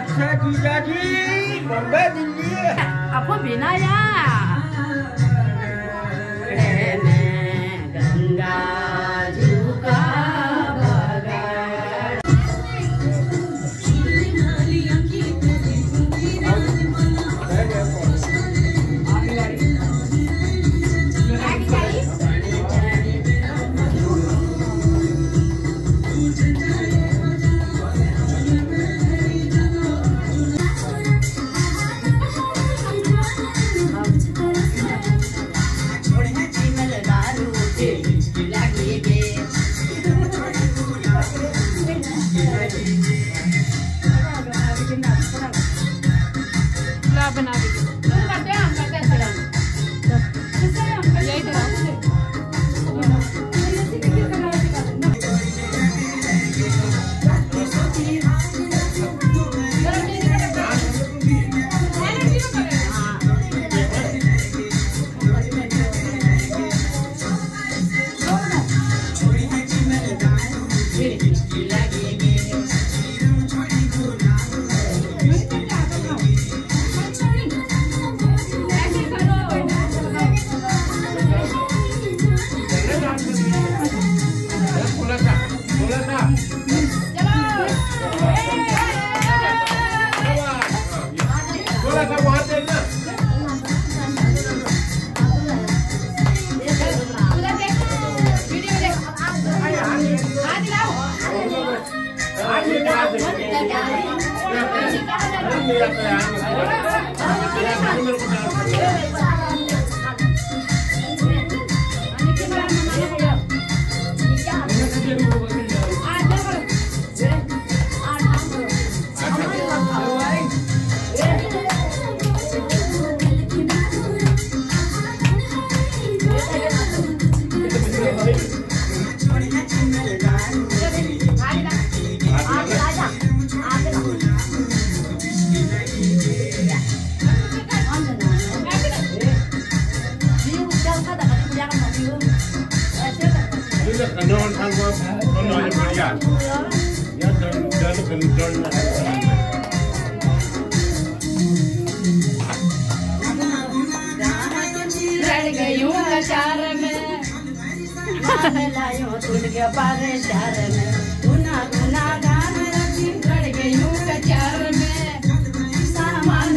अच्छा जीजा जी बम्बे दिल्ली अपो बिना यार गंगा Terima kasih. टहलायो तुल के पारे चार में। गुना गुना गान रची गड़ गई चार में। सामान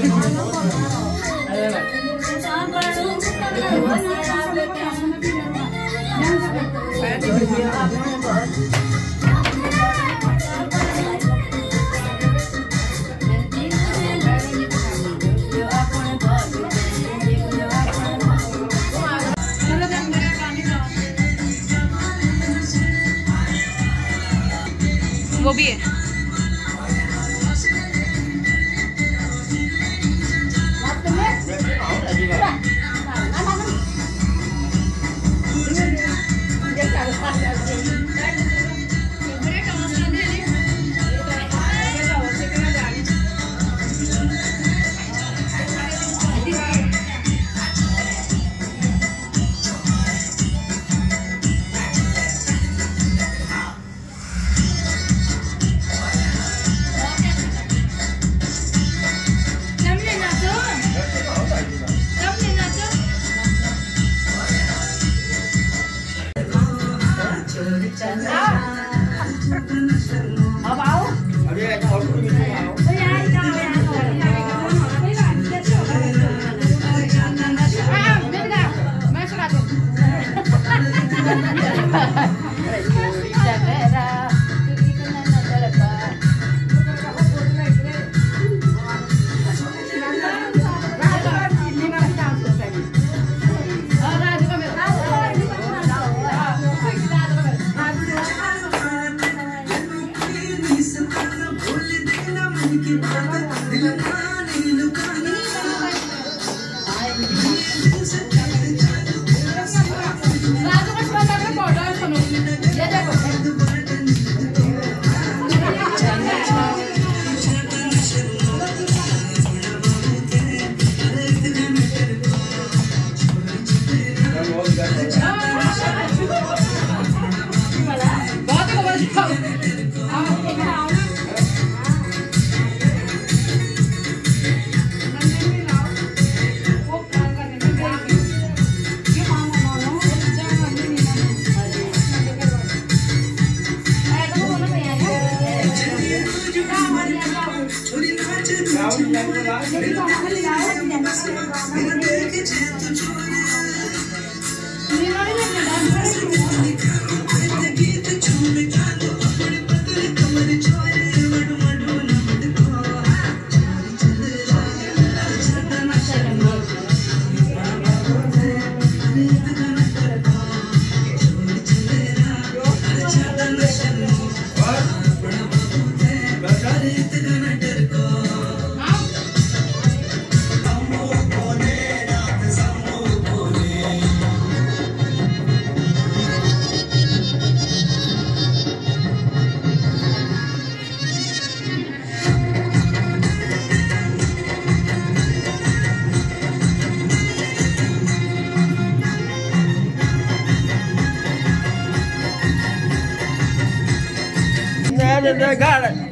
来来来。got. They got it.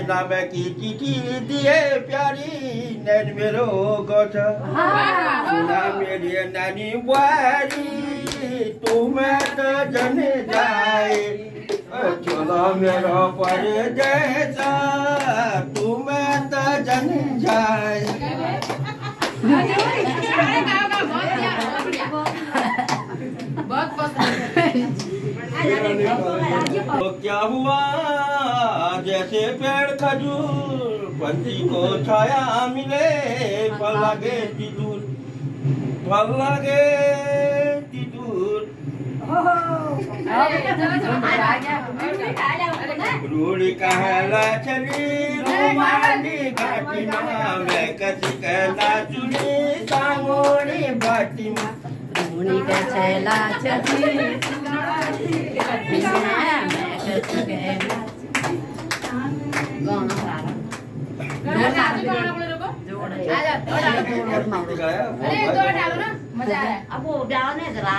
मेला में की चिठी दिए प्यारी नैन मेरो गोजा सुना मेरी नानी बुहारी तुम्हें तो जन जाए। चलो मेरा पर जैसा तुम्हें तो जन जाए। बहुत पसंद तो क्या हुआ? जैसे पेड़ खजूर पंछी को छाया मिले, फल लगे दूर फल लगे दूर रूढ़ी कहला चली, रुमाली घाटी माँ, मैं कसी कहला चुनी, सांगोड़ी बाटी माँ। कसी कहला गाना अब वो ब्याह ने जरा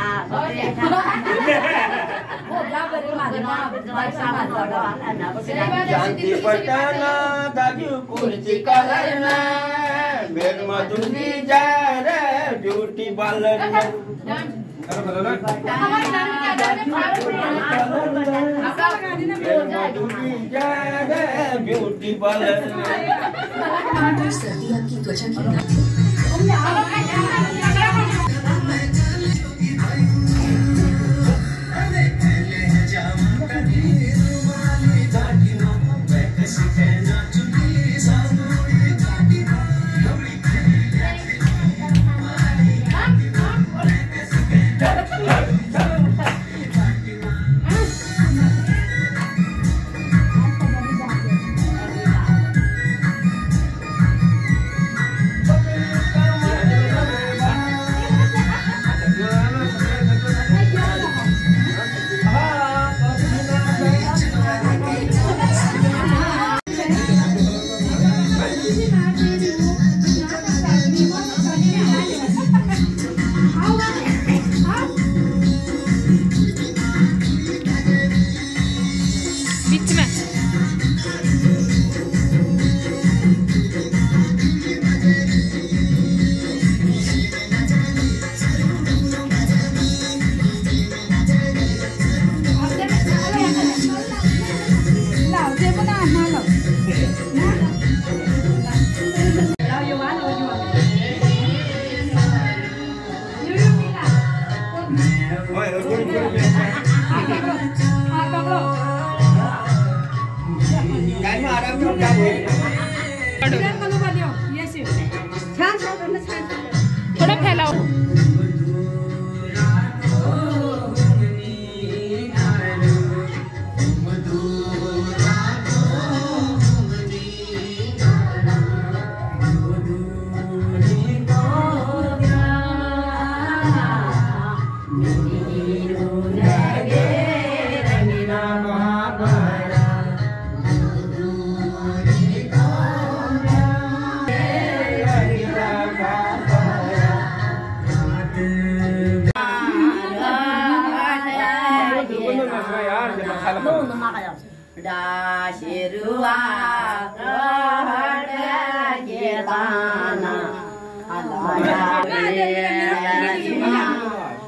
शांति पटाना दाजू कुर्सी कलर में मेर मधुरी जा रे ब्यूटी पार्लर में। हमारे नाम क्या डालने मेर मधुरी जा रे ब्यूटी पार्लर में सर्दी आपकी त्वचा की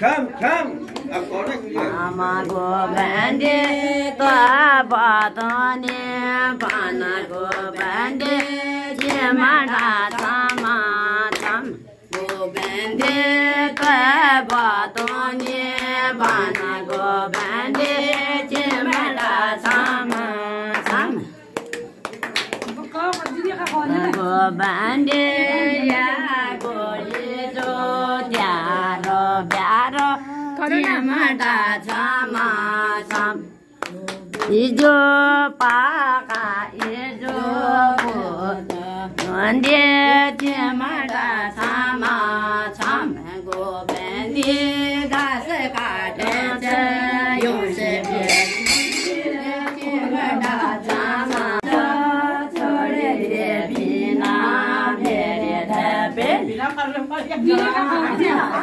come, come. আমাগো ব্যান্ডে তো বদনে পানাগো ব্যান্ডে যে মাডা তামা তাম গো ব্যান্ডে তো বদনে পানাগো ব্যান্ডে যে মাডা তামা তাম গো ব্যান্ডে हिजो पाका हिजो नन्दे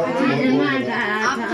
我今天人多，